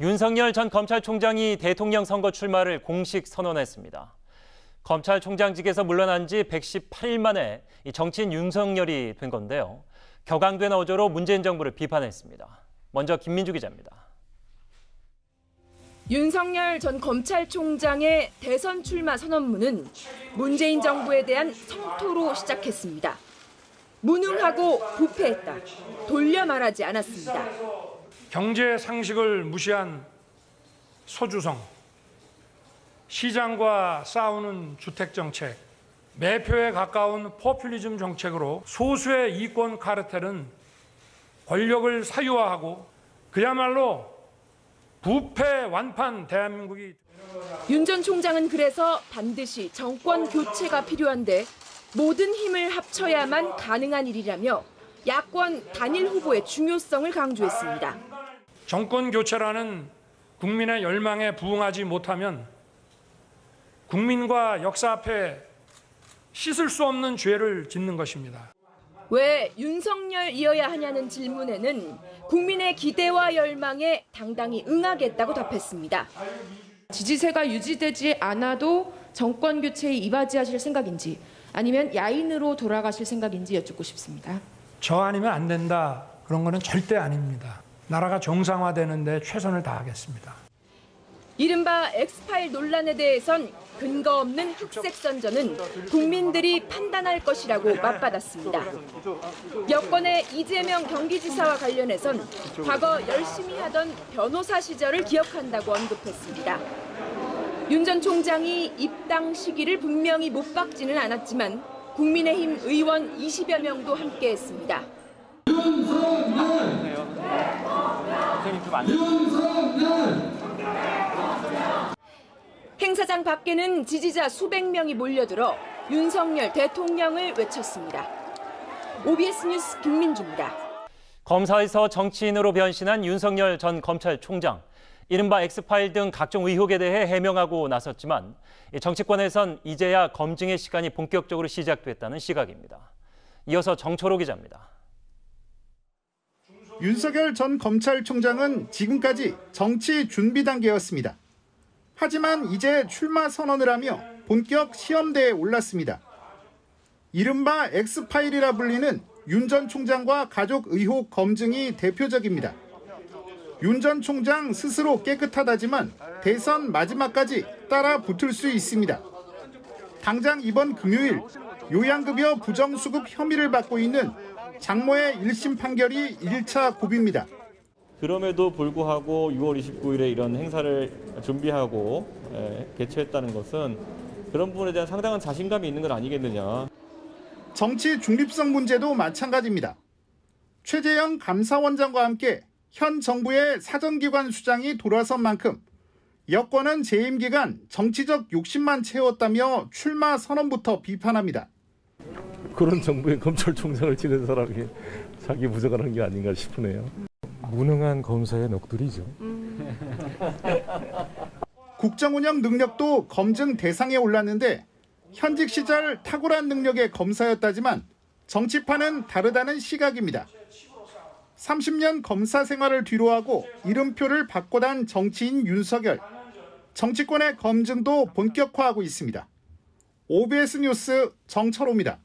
윤석열 전 검찰총장이 대통령 선거 출마를 공식 선언했습니다. 검찰총장직에서 물러난 지 118일 만에 정치인 윤석열이 된 건데요. 격앙된 어조로 문재인 정부를 비판했습니다. 먼저 김민주 기자입니다. 윤석열 전 검찰총장의 대선 출마 선언문은 문재인 정부에 대한 성토로 시작했습니다. 무능하고 부패했다. 돌려 말하지 않았습니다. 경제 상식을 무시한 소주성, 시장과 싸우는 주택 정책, 매표에 가까운 포퓰리즘 정책으로 소수의 이권 카르텔은 권력을 사유화하고 그야말로 부패 완판 대한민국이 윤 전 총장은 그래서 반드시 정권 교체가 필요한데 모든 힘을 합쳐야만 가능한 일이라며 야권 단일 후보의 중요성을 강조했습니다. 정권 교체라는 국민의 열망에 부응하지 못하면 국민과 역사 앞에 씻을 수 없는 죄를 짓는 것입니다. 왜 윤석열이어야 하냐는 질문에는 국민의 기대와 열망에 당당히 응하겠다고 답했습니다. 지지세가 유지되지 않아도 정권 교체에 이바지하실 생각인지 아니면 야인으로 돌아가실 생각인지 여쭙고 싶습니다. 저 아니면 안 된다. 그런 거는 절대 아닙니다. 나라가 정상화되는데 최선을 다하겠습니다. 이른바 엑스파일 논란에 대해선 근거 없는 흑색 선전은 국민들이 판단할 것이라고 맞받았습니다. 여권의 이재명 경기지사와 관련해선 과거 열심히 하던 변호사 시절을 기억한다고 언급했습니다. 윤 전 총장이 입당 시기를 분명히 못 박지는 않았지만 국민의힘 의원 20여 명도 함께했습니다. 행사장 밖에는 지지자 수백 명이 몰려들어 윤석열 대통령을 외쳤습니다. OBS 뉴스 김민주입니다. 검사에서 정치인으로 변신한 윤석열 전 검찰총장. 이른바 엑스파일 등 각종 의혹에 대해 해명하고 나섰지만 정치권에선 이제야 검증의 시간이 본격적으로 시작됐다는 시각입니다. 이어서 정초로 기자입니다. 윤석열 전 검찰총장은 지금까지 정치 준비 단계였습니다. 하지만 이제 출마 선언을 하며 본격 시험대에 올랐습니다. 이른바 엑스파일이라 불리는 윤 전 총장과 가족 의혹 검증이 대표적입니다. 윤 전 총장 스스로 깨끗하다지만 대선 마지막까지 따라 붙을 수 있습니다. 당장 이번 금요일 요양급여 부정수급 혐의를 받고 있는 장모의 1심 판결이 1차 고비입니다. 그럼에도 불구하고 6월 29일에 이런 행사를 준비하고 개최했다는 것은 그런 부분에 대한 상당한 자신감이 있는 건 아니겠느냐. 정치 중립성 문제도 마찬가지입니다. 최재형 감사원장과 함께 현 정부의 사정기관 수장이 돌아선 만큼 여권은 재임 기간 정치적 욕심만 채웠다며 출마 선언부터 비판합니다. 그런 정부의 검찰총장을 지낸 사람이 자기 부정을 게 아닌가 싶으네요. 무능한 검사의 넋두리죠. 국정 운영 능력도 검증 대상에 올랐는데 현직 시절 탁월한 능력의 검사였다지만 정치판은 다르다는 시각입니다. 30년 검사 생활을 뒤로하고 이름표를 바꿔 단 정치인 윤석열. 정치권의 검증도 본격화하고 있습니다. OBS 뉴스 정철호입니다.